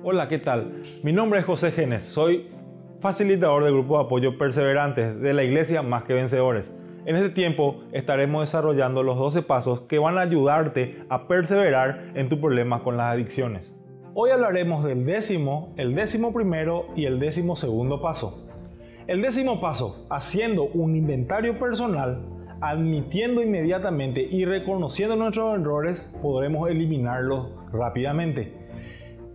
Hola, ¿qué tal? Mi nombre es José Genes, soy facilitador del grupo de apoyo Perseverantes de la Iglesia Más que Vencedores. En este tiempo estaremos desarrollando los 12 pasos que van a ayudarte a perseverar en tu problema con las adicciones. Hoy hablaremos del décimo, el décimo primero y el décimo segundo paso. El décimo paso, haciendo un inventario personal, admitiendo inmediatamente y reconociendo nuestros errores, podremos eliminarlos rápidamente.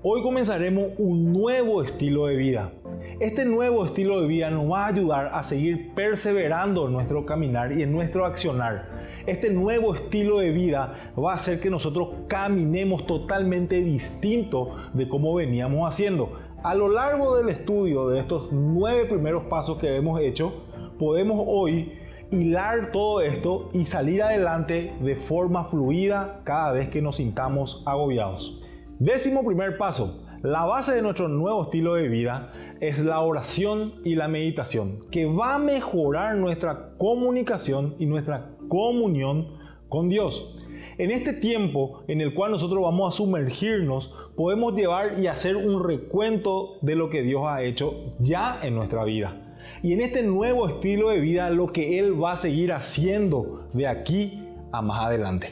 Hoy comenzaremos un nuevo estilo de vida. Este nuevo estilo de vida nos va a ayudar a seguir perseverando en nuestro caminar y en nuestro accionar. Este nuevo estilo de vida va a hacer que nosotros caminemos totalmente distinto de cómo veníamos haciendo. A lo largo del estudio de estos nueve primeros pasos que hemos hecho, podemos hoy hilar todo esto y salir adelante de forma fluida cada vez que nos sintamos agobiados. Décimo primer paso. La base de nuestro nuevo estilo de vida es la oración y la meditación, que va a mejorar nuestra comunicación y nuestra comunión con Dios. En este tiempo en el cual nosotros vamos a sumergirnos, podemos llevar y hacer un recuento de lo que Dios ha hecho ya en nuestra vida. Y en este nuevo estilo de vida, lo que Él va a seguir haciendo de aquí a más adelante.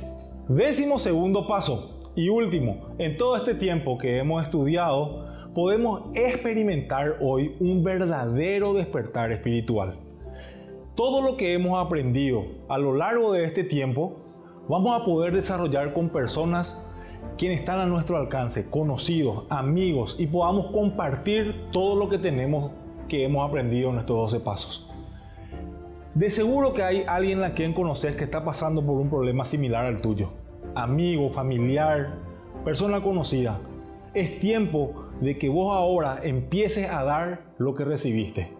Décimo segundo paso, y último, en todo este tiempo que hemos estudiado, podemos experimentar hoy un verdadero despertar espiritual. Todo lo que hemos aprendido a lo largo de este tiempo, vamos a poder desarrollar con personas quienes están a nuestro alcance, conocidos, amigos, y podamos compartir todo lo que tenemos que hemos aprendido en estos 12 pasos. De seguro que hay alguien a quien conoces que está pasando por un problema similar al tuyo amigo, familiar, persona conocida. Es tiempo de que vos ahora empieces a dar lo que recibiste.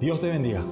Dios te bendiga.